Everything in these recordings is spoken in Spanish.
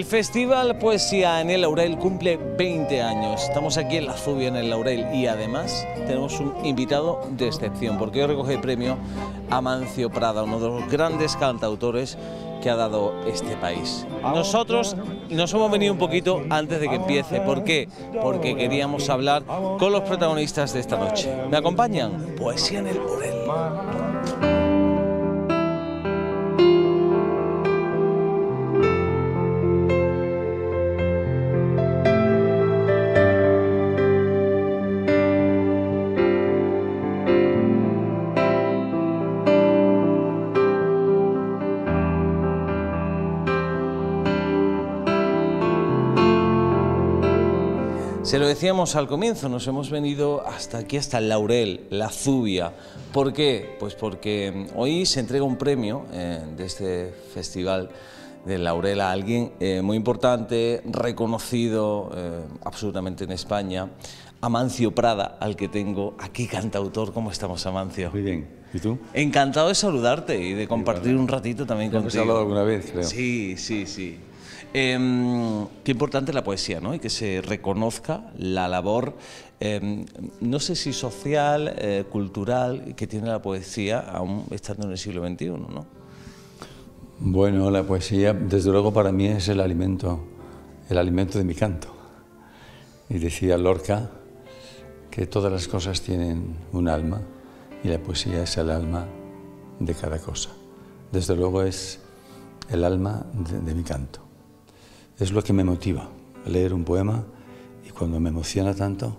El Festival Poesía en el Laurel cumple 20 años. Estamos aquí en la Zubia, en el Laurel, y además tenemos un invitado de excepción, porque hoy recoge el premio Amancio Prada, uno de los grandes cantautores que ha dado este país. Nosotros nos hemos venido un poquito antes de que empiece. ¿Por qué? Porque queríamos hablar con los protagonistas de esta noche. ¿Me acompañan? Poesía en el Laurel. Se lo decíamos al comienzo, nos hemos venido hasta aquí, hasta el Laurel, la Zubia. ¿Por qué? Pues porque mm, hoy se entrega un premio eh, de este festival del Laurel a alguien eh, muy importante, reconocido eh, absolutamente en España, Amancio Prada, al que tengo aquí cantautor. ¿Cómo estamos, Amancio? Muy bien. ¿Y tú? Encantado de saludarte y de compartir un ratito también Hemos contigo. hablado alguna vez, creo. Sí, sí, sí. Em, qué importante la poesía, ¿no? Y que se reconozca la labor, em, no sé si social, eh, cultural, que tiene la poesía, aún estando en el siglo XXI, ¿no? Bueno, la poesía, desde luego para mí es el alimento, el alimento de mi canto. Y decía Lorca que todas las cosas tienen un alma y la poesía es el alma de cada cosa. Desde luego es el alma de, de mi canto. Es lo que me motiva, leer un poema y cuando me emociona tanto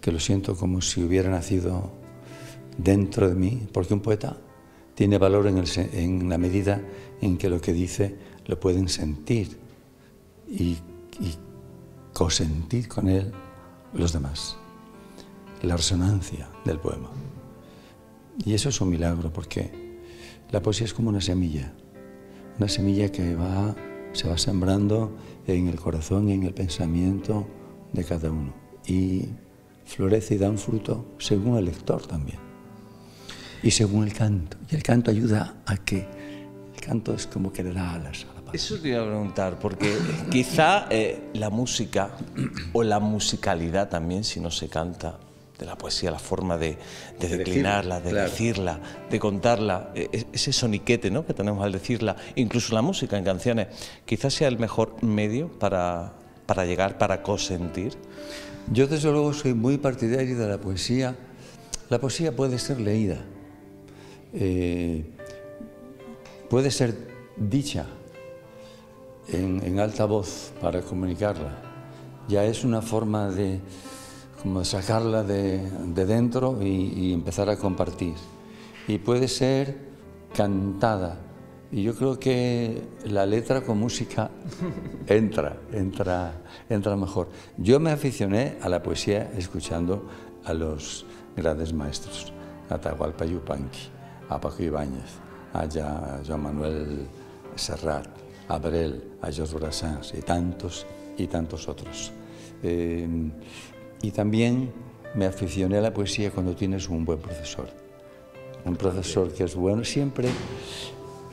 que lo siento como si hubiera nacido dentro de mí, porque un poeta tiene valor en, la medida en que lo que dice lo pueden sentir y, y cosentir con él los demás. La resonancia del poema. Y eso es un milagro porque la poesía es como una semilla, una semilla que va, se va sembrando en el corazón y en el pensamiento de cada uno y florece y da fruto según el lector también y según el canto. Y el canto ayuda a que el canto es como que le da alas a la palabra. Eso te iba a preguntar, porque quizá eh, la música o la musicalidad también, si no se canta, de la poesía, la forma de, de De declinarla, de decirla, claro. decirla, de contarla, es- ese soniquete ¿no? que tenemos al decirla, incluso la música en canciones, quizás sea el mejor medio para, para llegar, para cosentir. Yo desde luego soy muy partidario de la poesía. La poesía puede ser leída, eh, puede ser dicha en, en alta voz para comunicarla. Ya es una forma de como sacarla de, de dentro y, y empezar a compartir. Y puede ser cantada. Y yo creo que la letra con música entra, entra, entra mejor. Yo me aficioné a la poesía escuchando a los grandes maestros, a Atahualpa Yupanqui, a Paco Ibáñez, a Joan Manuel Serrat, a Brel, a Georges Brassens y tantos y tantos otros. Eh, y también me aficioné a la poesía cuando tienes un buen profesor. Un profesor que es bueno siempre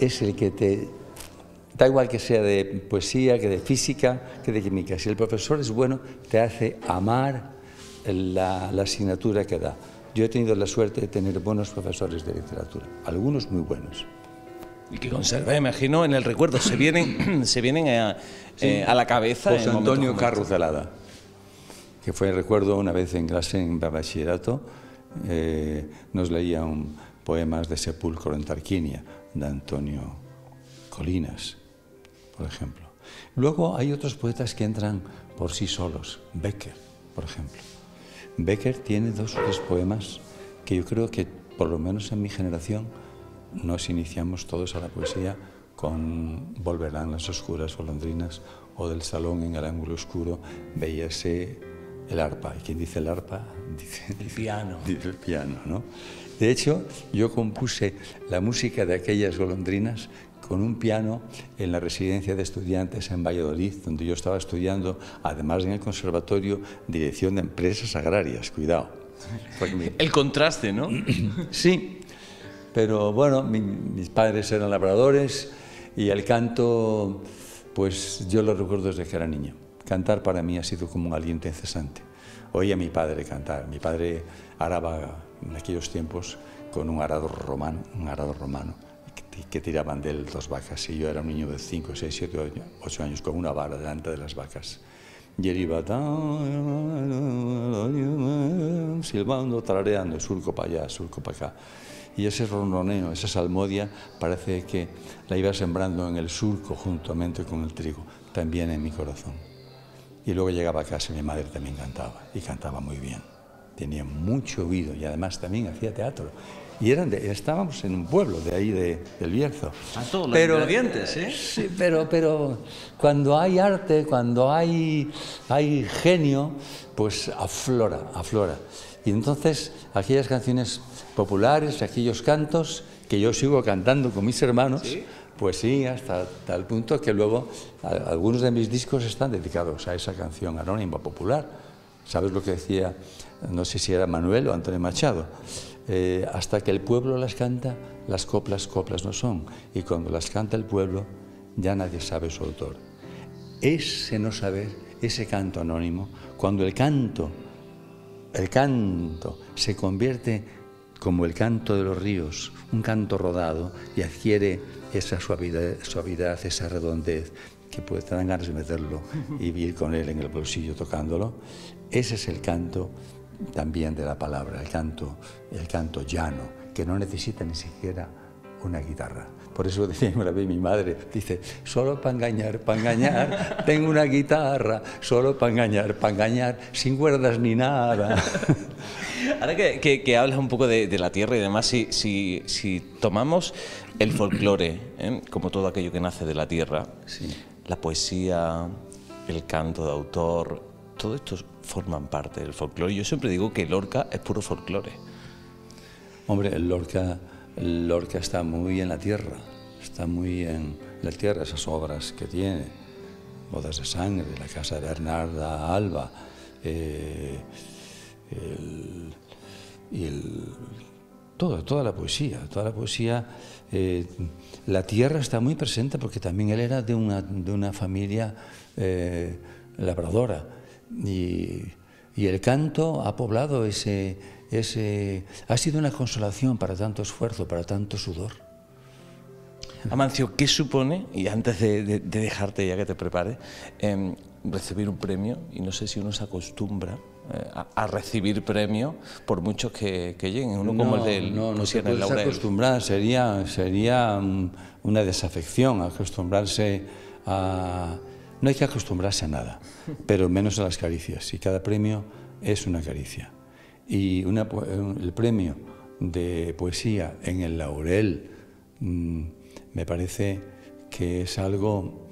es el que te... Da igual que sea de poesía, que de física, que de química. Si el profesor es bueno, te hace amar la, la asignatura que da. Yo he tenido la suerte de tener buenos profesores de literatura, algunos muy buenos. Y que conserva, imagino, en el recuerdo. Se vienen, se vienen a, eh, a la cabeza. José Antonio. Carro Celada, que fue, recuerdo, una vez en clase en bachillerato, eh, nos leía un poemas de Sepulcro en Tarquinia, de Antonio Colinas, por ejemplo. Luego hay otros poetas que entran por sí solos, Becker, por ejemplo. Becker tiene dos o tres poemas que yo creo que, por lo menos en mi generación, nos iniciamos todos a la poesía con Volverán las oscuras golondrinas o del salón en el ángulo oscuro veíase el arpa. Y quien dice el arpa dice El piano. dice el piano, ¿no? De hecho, yo compuse la música de aquellas golondrinas con un piano en la residencia de estudiantes en Valladolid, donde yo estaba estudiando, además en el conservatorio, dirección de empresas agrarias, cuidado. El contraste, ¿no? Sí, pero bueno, mi- mis padres eran labradores y el canto Pues yo lo recuerdo desde que era niño. Cantar para mí ha sido como un aliento incesante. Oía a mi padre cantar. Mi padre araba en aquellos tiempos con un arado romano, un arado romano que tiraban de él dos vacas y yo era un niño de 5, 6, 7, 8 años con una vara delante de las vacas. Y él iba silbando, tarareando, surco para allá, surco para acá. Y ese ronroneo, esa salmodia, parece que la iba sembrando en el surco juntamente con el trigo, también en mi corazón. Y luego llegaba a casa y mi madre también cantaba, y cantaba muy bien. Tenía mucho oído y además también hacía teatro. Y eran de, estábamos en un pueblo de ahí, de, del Bierzo. A todos los pero, ingredientes, ¿eh? Sí, pero, pero cuando hay arte, cuando hay, hay genio, pues aflora, aflora. Y entonces aquellas canciones populares, aquellos cantos que yo sigo cantando con mis hermanos, pues sí, hasta tal punto que luego algunos de mis discos están dedicados a esa canción anónima popular. ¿Sabes lo que decía? No sé si era Manuel o Antonio Machado. Eh, hasta que el pueblo las canta, las coplas coplas no son. Y cuando las canta el pueblo, ya nadie sabe su autor. Ese no saber, ese canto anónimo, cuando el canto, el canto se convierte como el canto de los ríos, un canto rodado y adquiere esa suavidad, esa redondez que puede tener ganas de meterlo y vivir con él en el bolsillo tocándolo. Ese es el canto también de la palabra, el canto, el canto llano, que no necesita ni siquiera una guitarra. Por eso decía una vez mi madre, dice, solo para engañar, para engañar, tengo una guitarra, solo para engañar, para engañar, sin cuerdas ni nada. Ahora que, que, hablas un poco de, la tierra y demás, si, si, si tomamos el folclore, ¿eh? como todo aquello que nace de la tierra, la poesía, el canto de autor, todo esto forman parte del folclore. Yo siempre digo que Lorca es puro folclore. Hombre, el Lorca, Lorca está muy en la tierra, está muy en la tierra, esas obras que tiene, Bodas de Sangre, La Casa de Bernarda Alba, eh, y toda la poesía, toda la poesía, eh, la tierra está muy presente porque también él era de una, de una familia eh, labradora y, el canto ha poblado ese, ese... ha sido una consolación para tanto esfuerzo, para tanto sudor. Amancio, ¿qué supone, y antes de, dejarte ya que te prepare, em, recibir un premio? Y no sé si uno se acostumbra eh, a, recibir premio por muchos que, lleguen, uno como el del No, no se puede acostumbrar, sería, sería mm, una desafección acostumbrarse a no hay que acostumbrarse a nada, pero menos a las caricias. Y cada premio es una caricia. Y el premio de poesía en el Laurel mm, me parece que es algo,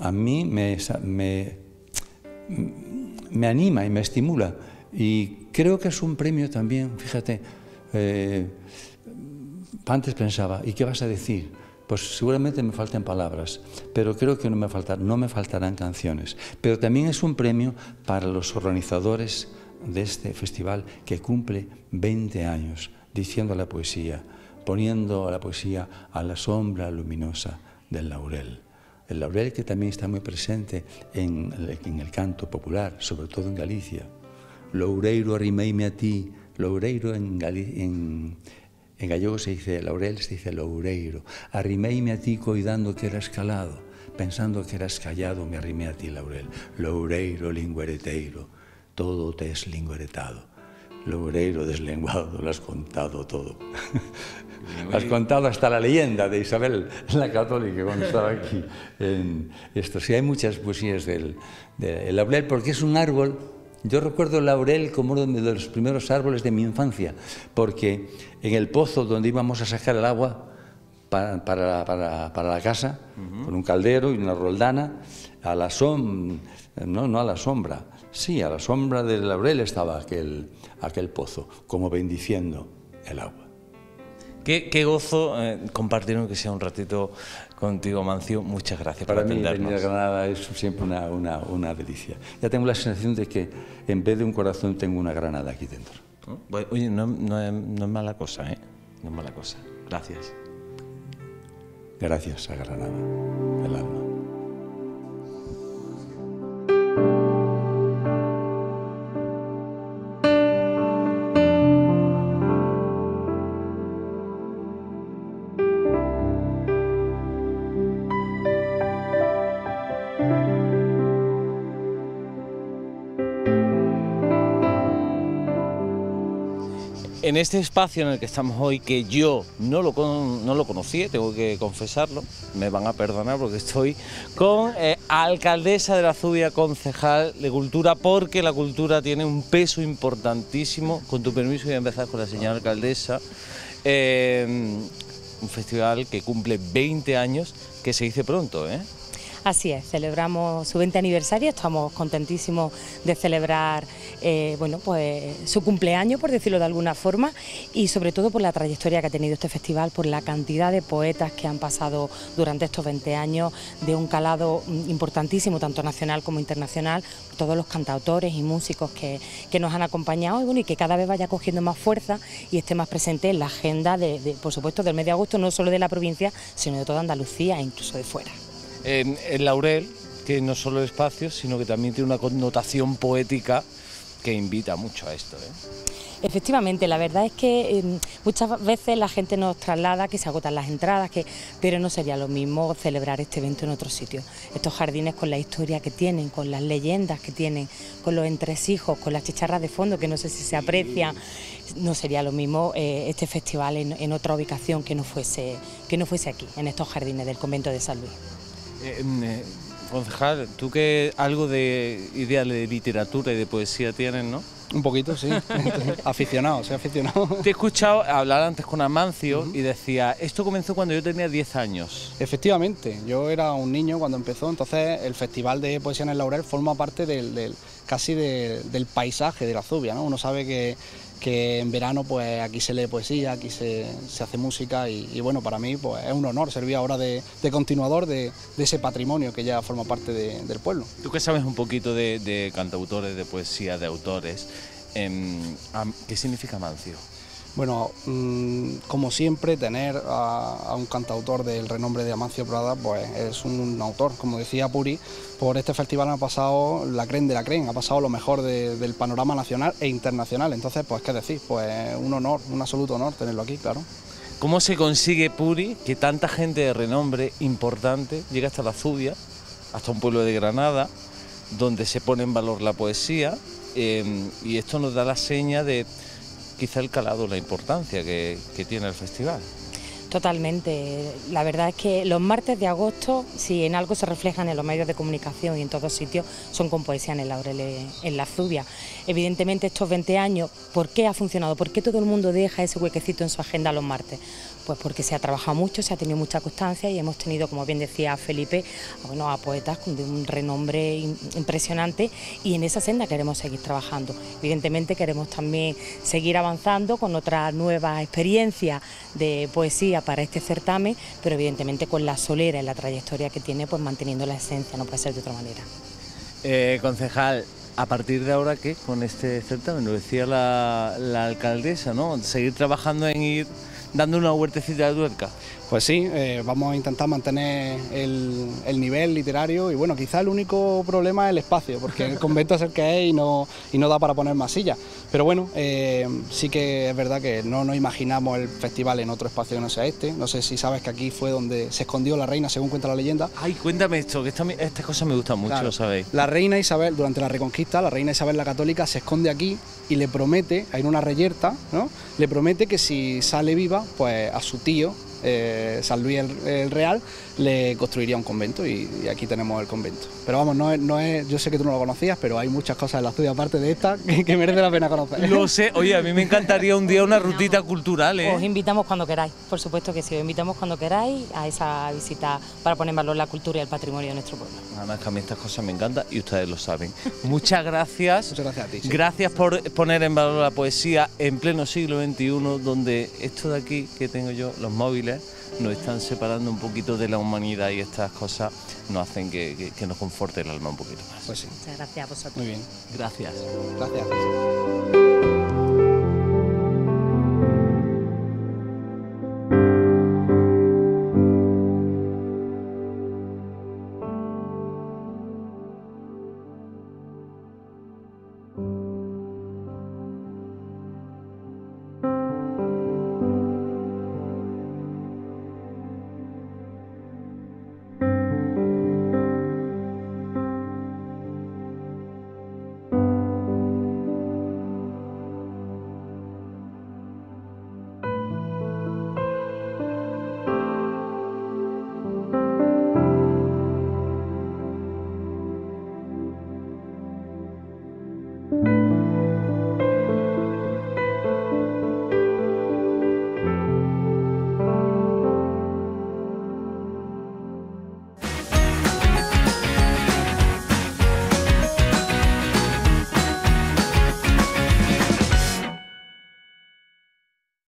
a mí me, me, anima y me estimula. Y creo que es un premio también, fíjate, eh, antes pensaba, ¿y qué vas a decir? pues seguramente me falten palabras, pero creo que no me, no me faltarán canciones. Pero también es un premio para los organizadores de este festival que cumple 20 años, diciendo la poesía, poniendo a la poesía a la sombra luminosa del laurel. El laurel que también está muy presente en, el canto popular, sobre todo en Galicia. Loureiro arrimeime a ti, loureiro en, en, en gallego se dice laurel, se dice loureiro. Arrimeime a ti coidando que eras calado, pensando que eras callado, me arrimé a ti, laurel. Loureiro, linguereteiro, todo te es lingueretado. Loureiro deslenguado, lo has contado todo. has contado hasta la leyenda de Isabel la Católica cuando estaba aquí. En esto. Sí, hay muchas poesías del, del laurel porque es un árbol yo recuerdo el laurel como uno de los primeros árboles de mi infancia, porque en el pozo donde íbamos a sacar el agua para, para, la casa, con un caldero y una roldana, a la sombra, no, no a la sombra, sí, a la sombra del laurel estaba aquel, aquel pozo, como bendiciendo el agua. Qué, gozo eh, compartir que sea un ratito contigo, Mancio. Muchas gracias Para por mí venir a Granada es siempre una, una, delicia. Ya tengo la sensación de que en vez de un corazón tengo una granada aquí dentro. Oye, no, no es mala cosa, ¿eh? No es mala cosa. Gracias. Gracias a Granada, el alma. En este espacio en el que estamos hoy, que yo no lo, no lo conocía, tengo que confesarlo, me van a perdonar porque estoy con eh, alcaldesa de la Zubia, concejal de cultura, porque la cultura tiene un peso importantísimo. Con tu permiso voy a empezar con la señora alcaldesa. Eh, un festival que cumple 20 años, que se dice pronto, ¿eh? Así es, celebramos su 20 aniversario, estamos contentísimos de celebrar eh, bueno, pues, su cumpleaños, por decirlo de alguna forma, y sobre todo por la trayectoria que ha tenido este festival, por la cantidad de poetas que han pasado durante estos 20 años, de un calado importantísimo, tanto nacional como internacional, todos los cantautores y músicos que, nos han acompañado y, bueno, y que cada vez vaya cogiendo más fuerza y esté más presente en la agenda, de, por supuesto, del mes de agosto, no solo de la provincia, sino de toda Andalucía e incluso de fuera en el laurel, que no solo es espacio, sino que también tiene una connotación poética que invita mucho a esto. ¿eh? Efectivamente, la verdad es que em, muchas veces la gente nos traslada que se agotan las entradas, que, pero no sería lo mismo celebrar este evento en otro sitio. Estos jardines con la historia que tienen, con las leyendas que tienen, con los entresijos, con las chicharras de fondo, que no sé si se aprecia, no sería lo mismo eh, este festival en, otra ubicación que no, fuese, que no fuese aquí, en estos jardines del convento de San Luis. Eh, eh, concejal, tú que algo de idea de literatura y de poesía tienes, ¿no? Un poquito, sí. aficionado, soy aficionado. Te he escuchado hablar antes con Amancio y decía, esto comenzó cuando yo tenía 10 años. Efectivamente, yo era un niño cuando empezó, entonces el Festival de Poesía en el Laurel forma parte del, casi del paisaje de la Zubia, ¿no? Uno sabe que que en verano pues aquí se lee poesía, aquí se, hace música y, bueno, para mí pues es un honor servir ahora de, continuador de, ese patrimonio que ya forma parte del pueblo. Tú que sabes un poquito de, cantautores, de poesía, de autores, em, ¿qué significa Mancio? Bueno, mm, como siempre, tener a, un cantautor del renombre de Amancio Prada, pues es un, autor. Como decía Puri, por este festival ha pasado la creen de la creen, ha pasado lo mejor del panorama nacional e internacional. Entonces, pues, ¿qué decir? Pues un honor, un absoluto honor tenerlo aquí, claro. ¿Cómo se consigue, Puri, que tanta gente de renombre importante llegue hasta la Zubia, hasta un pueblo de Granada, donde se pone en valor la poesía? Eh, y esto nos da la seña de quizá el calado, la importancia que, tiene el festival. Totalmente. La verdad es que los martes de agosto, si en algo se reflejan en los medios de comunicación y en todos sitios, son con poesía en el Laurel, en la Zubia. Evidentemente estos 20 años, ¿por qué ha funcionado? ¿Por qué todo el mundo deja ese huequecito en su agenda los martes? Pues porque se ha trabajado mucho, se ha tenido mucha constancia y hemos tenido, como bien decía Felipe, bueno, a poetas de un renombre impresionante y en esa senda queremos seguir trabajando. Evidentemente queremos también seguir avanzando con otra nueva experiencia de poesía para este certamen, pero evidentemente con la solera y la trayectoria que tiene, pues manteniendo la esencia, no puede ser de otra manera. Eh, concejal, a partir de ahora, ¿qué? Con este certamen, lo decía la alcaldesa, ¿no? Seguir trabajando en ir dando una huertecita de tuerca. Pues sí, eh, vamos a intentar mantener el, nivel literario y bueno, quizá el único problema es el espacio, porque el convento es el que es y no, y no da para poner más sillas. Pero bueno, eh, sí que es verdad que no nos imaginamos el festival en otro espacio que no sea este. No sé si sabes que aquí fue donde se escondió la reina, según cuenta la leyenda. Ay, cuéntame esto, que estas cosas me gustan mucho, lo sabéis. La reina Isabel, durante la Reconquista, la reina Isabel la Católica se esconde aquí y le promete, hay una reyerta, ¿no? Le promete que si sale viva, pues a su tío, eh, San Luis el, Real, le construiría un convento y, aquí tenemos el convento. Pero vamos, no es, no es, yo sé que tú no lo conocías, pero hay muchas cosas en la estudia aparte de esta que, merece la pena conocer. Lo sé, oye, a mí me encantaría un día una rutita cultural. ¿eh? Os invitamos cuando queráis, por supuesto que sí, os invitamos cuando queráis a esa visita para poner en valor la cultura y el patrimonio de nuestro pueblo. Además que a mí estas cosas me encantan y ustedes lo saben. Muchas gracias. Muchas gracias a ti. Gracias por poner en valor la poesía en pleno siglo XXI, donde esto de aquí que tengo yo, los móviles, nos están separando un poquito de la humanidad y estas cosas nos hacen que, nos conforte el alma un poquito más. Pues sí. Muchas gracias a vosotros. Muy bien. Gracias. Gracias.